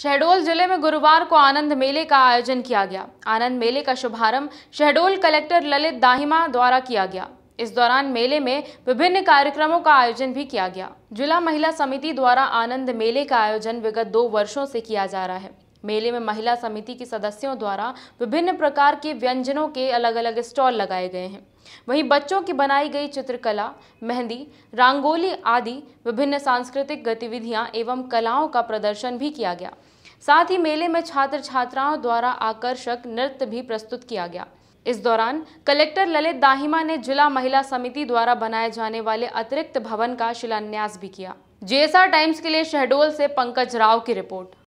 शहडोल ज़िले में गुरुवार को आनंद मेले का आयोजन किया गया। आनंद मेले का शुभारंभ शहडोल कलेक्टर ललित दाहिमा द्वारा किया गया। इस दौरान मेले में विभिन्न कार्यक्रमों का आयोजन भी किया गया। जिला महिला समिति द्वारा आनंद मेले का आयोजन विगत दो वर्षों से किया जा रहा है। मेले में महिला समिति की सदस्यों द्वारा विभिन्न प्रकार के व्यंजनों के अलग अलग स्टॉल लगाए गए हैं। वहीं बच्चों की बनाई गई चित्रकला, मेहंदी, रंगोली आदि विभिन्न सांस्कृतिक गतिविधियाँ एवं कलाओं का प्रदर्शन भी किया गया। साथ ही मेले में छात्र छात्राओं द्वारा आकर्षक नृत्य भी प्रस्तुत किया गया। इस दौरान कलेक्टर ललित दाहिमा ने जिला महिला समिति द्वारा बनाए जाने वाले अतिरिक्त भवन का शिलान्यास भी किया। जेएसआर टाइम्स के लिए शहडोल से पंकज राव की रिपोर्ट।